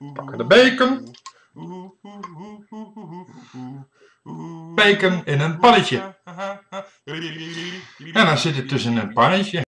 Pakken de bacon. Bacon in een pannetje. En dan zit het dus in een pannetje.